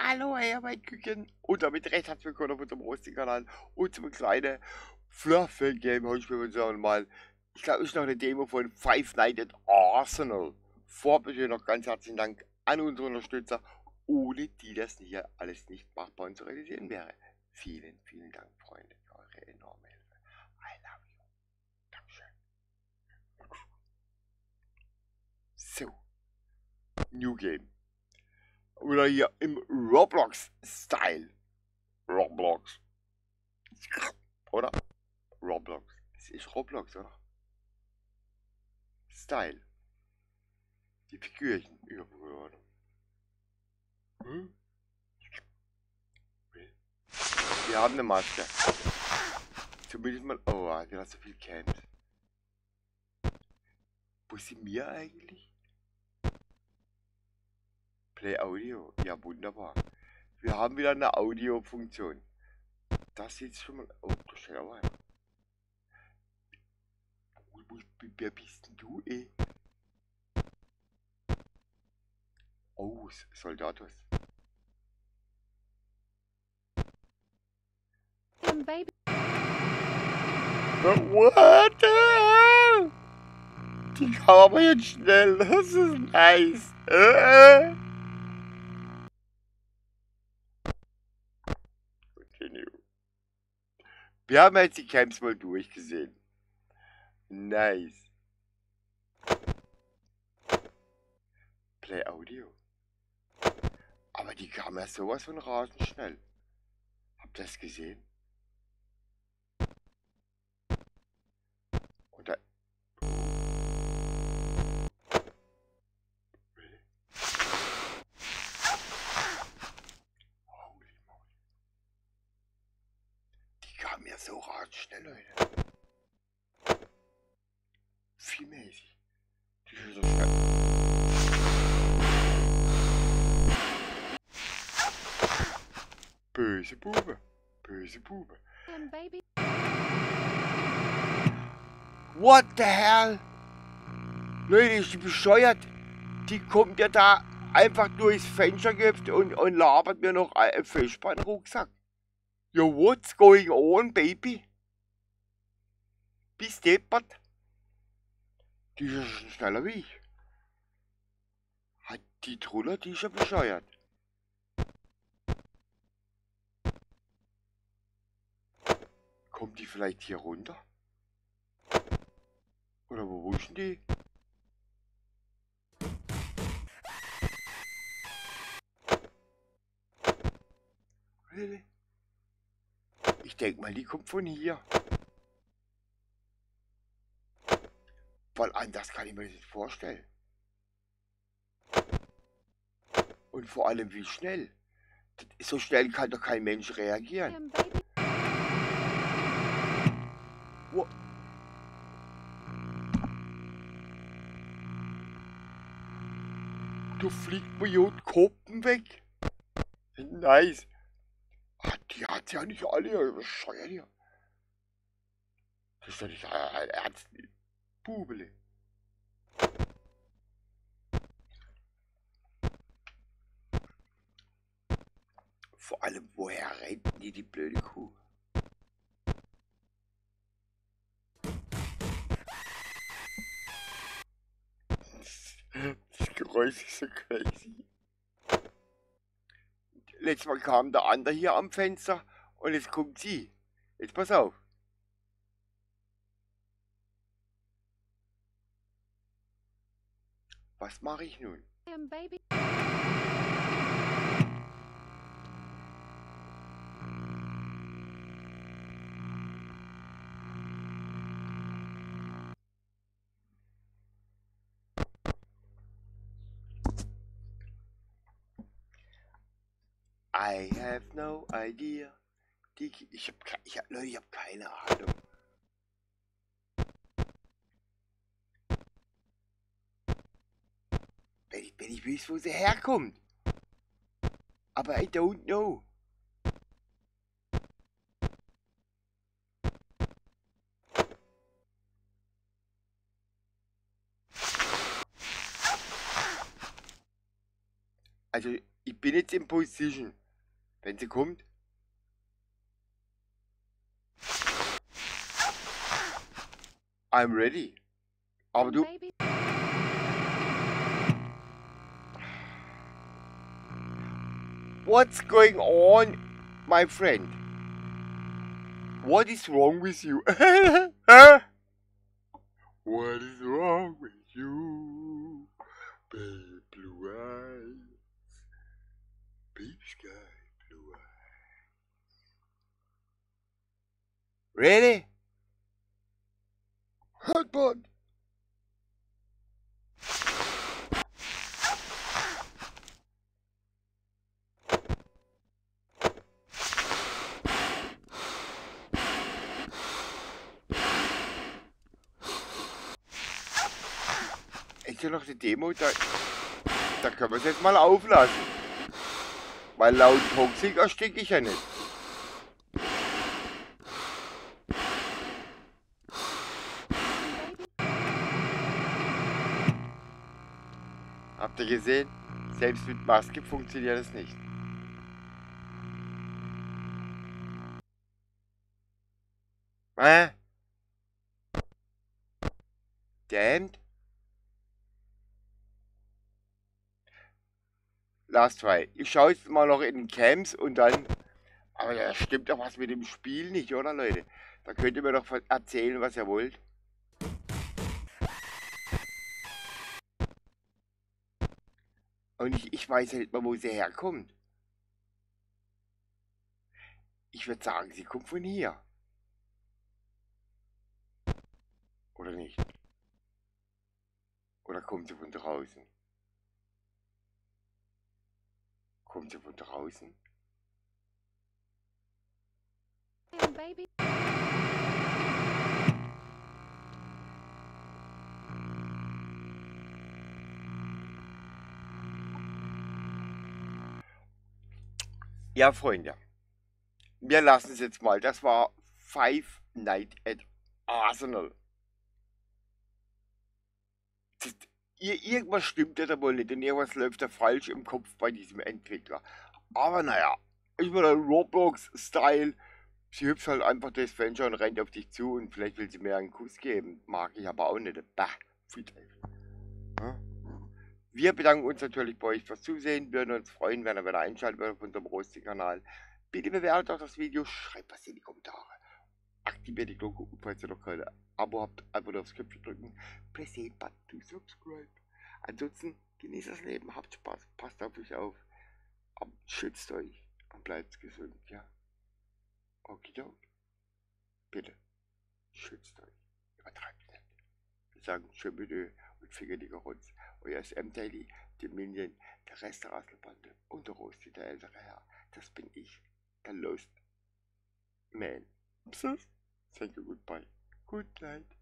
Hallo, Herr mein Küken. Und damit recht herzlich willkommen auf unserem Roasting-Kanal und zum kleinen Fluffy-Game. Heute spielen wir uns mal, ich glaube, ist noch eine Demo von Five Nights at Arsenal. Vorab noch ganz herzlichen Dank an unsere Unterstützer, ohne die das hier alles nicht machbar und zu realisieren wäre. Vielen, vielen Dank, Freunde, für eure enorme Hilfe. I love you. Dankeschön. So. New Game. Oder hier im Roblox-Style. Roblox. Oder? Roblox. Es ist Roblox, oder? Style. Die Figürchen. Überbrüder. Hm? Wir haben eine Maske. Zumindest mal. Oh, wir haben so viel Camps. Wo sind wir eigentlich? Play Audio. Ja, wunderbar. Wir haben wieder eine Audio-Funktion. Das sieht schon mal. Oh, da steht aber wo, wer bist denn du, ey? Oh, Soldatus. Damn, baby. What the hell? Die kam aber jetzt schnell. Das ist nice. Äh. Continue. Wir haben jetzt die Camps mal durchgesehen. Nice. Play Audio. Aber die kam ja sowas von rasend schnell. Habt ihr das gesehen? So rasend schnell, Leute. Viel mäßig. Die ist so schnell. Böse Bube. Böse Bube. What the hell? Leute, ist die bescheuert? Die kommt ja da einfach durchs Fenster gehüpft und, und labert mir noch einen Fischbein-Rucksack. Yo, what's going on, baby? Bist deppert? Die ist schon schneller wie ich. Hat die Truller, die ist ja bescheuert. Kommt die vielleicht hier runter? Oder wo wünschen die? Really? Ich denke mal, die kommt von hier. Weil anders kann ich mir das nicht vorstellen. Und vor allem wie schnell. So schnell kann doch kein Mensch reagieren. Wo- Du fliegt mir ja die Koppen weg. Nice. Hat ja nicht alle. Was scheuert ihr? Das ist doch nicht ein Ernst. Bubele. Vor allem, woher rennt die, die blöde Kuh? Das Geräusch ist so crazy. Letztes Mal kam der andere hier am Fenster und jetzt kommt sie. Jetzt pass auf. Was mache ich nun? I have no idea. Die, ich hab, ke- ich hab, Leute, ich hab keine Ahnung. Wenn ich, wenn ich wüsste, wo sie herkommt. Aber I don't know. Also, ich bin jetzt in Position. Wenn sie kommt. I'm ready. Aber du, what's going on, my friend? What is wrong with you? What is wrong with you? Babe blue eyes. Baby sky Ready? Hotbot. Ist ja noch die Demo, da, da können wir es jetzt mal auflassen. Weil laut Toxic ersticke ich ja nicht. Habt ihr gesehen? Selbst mit Maske funktioniert es nicht. Äh? Damned? Last try. Ich schaue jetzt mal noch in den Camps und dann... Aber da stimmt doch was mit dem Spiel nicht, oder Leute? Da könnt ihr mir doch erzählen, was ihr wollt. Und ich, ich weiß nicht mal, wo sie herkommt. Ich würde sagen, sie kommt von hier. Oder nicht? Oder kommt sie von draußen? Kommt sie von draußen? And baby. Ja, Freunde. Wir lassen es jetzt mal. Das war Five Night at Arsenal. Das, ir- irgendwas stimmt da wohl nicht und irgendwas läuft da falsch im Kopf bei diesem Entwickler. Aber naja, ich ein Roblox-Style. Sie hüpft halt einfach durchs Fenster und rennt auf dich zu und vielleicht will sie mir einen Kuss geben. Mag ich aber auch nicht. Bah, Friedhelf. Ja? Wir bedanken uns natürlich bei euch fürs Zusehen. Würden uns freuen, wenn ihr wieder einschaltet auf unserem Rosti-Kanal. Bitte bewertet auch das Video, schreibt was in die Kommentare. Aktiviert die Glocke und falls ihr noch keine Abo habt, einfach nur aufs Knöpfchen drücken. Press the button to subscribe. Ansonsten genießt das Leben, habt Spaß, passt auf euch auf, aber schützt euch und bleibt gesund, ja? Okidok. Bitte, schützt euch, übertreibt nicht. Wir sagen Tschüss und Fingerdiger Rutz. Euer SM Daily, die Minion, der Rest der Rasselbande und der Rosti, der ältere Herr. Das bin ich, der Lost Man. Psst. Thank you, goodbye. Good night.